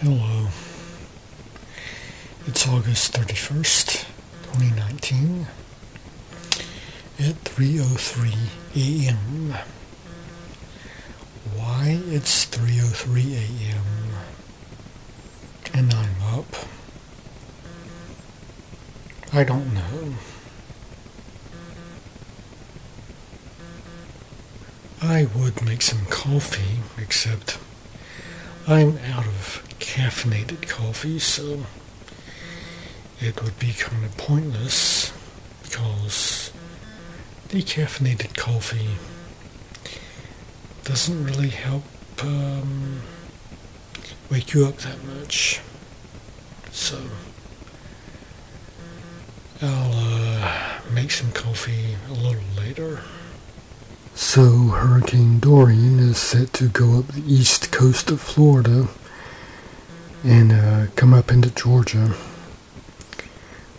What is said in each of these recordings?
Hello. It's August 31st, 2019 at 3:03 a.m. Why it's 3:03 a.m. and I'm up. I don't know. I would make some coffee, except I'm out of caffeinated coffee, so it would be kind of pointless because decaffeinated coffee doesn't really help um, wake you up that much. So I'll uh, make some coffee a little later. So Hurricane Dorian is set to go up the east coast of Florida and uh, come up into Georgia.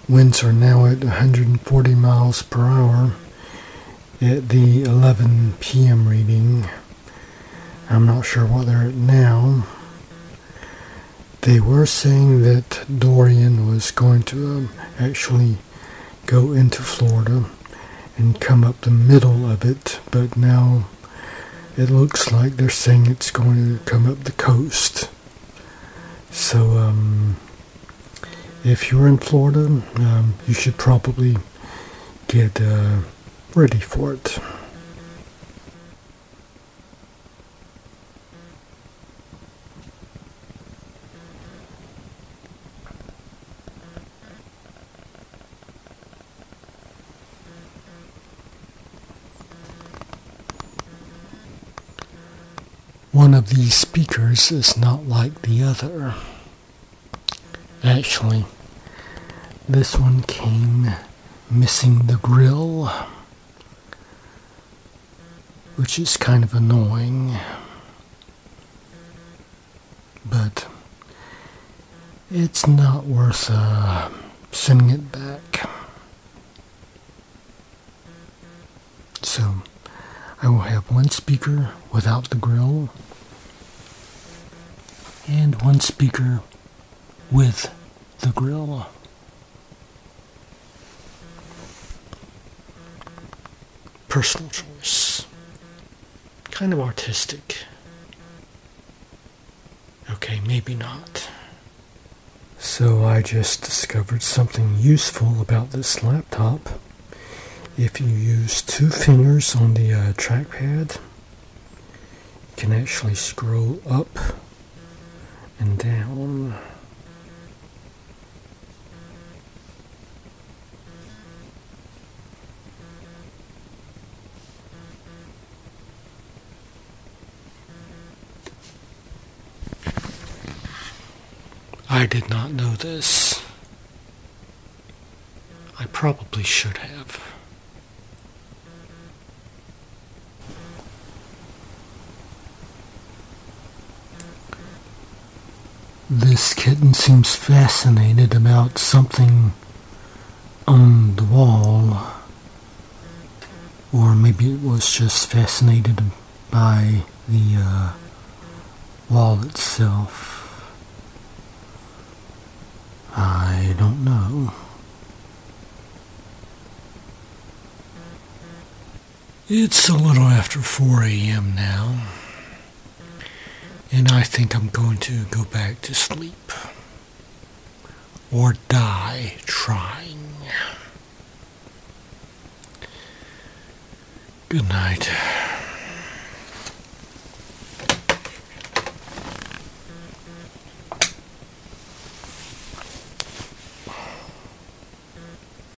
Winds are now at 140 miles per hour at the 11 p.m. reading. I'm not sure what they're at now. They were saying that Dorian was going to um, actually go into Florida and come up the middle of it, but now it looks like they're saying it's going to come up the coast. So, um, if you're in Florida, um, you should probably get uh, ready for it. One of these speakers is not like the other. Actually, this one came missing the grill, which is kind of annoying. But it's not worth uh, sending it back. So I will have one speaker without the grill and one speaker with the grill. Personal choice. Kind of artistic. Okay, maybe not. So I just discovered something useful about this laptop. If you use two fingers on the uh, trackpad, you can actually scroll up and down. I did not know this. I probably should have. This kitten seems fascinated about something on the wall. Or maybe it was just fascinated by the uh, wall itself. I don't know. It's a little after 4 a.m. now, and I think I'm going to go back to sleep. Or die trying. Good night.